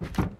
you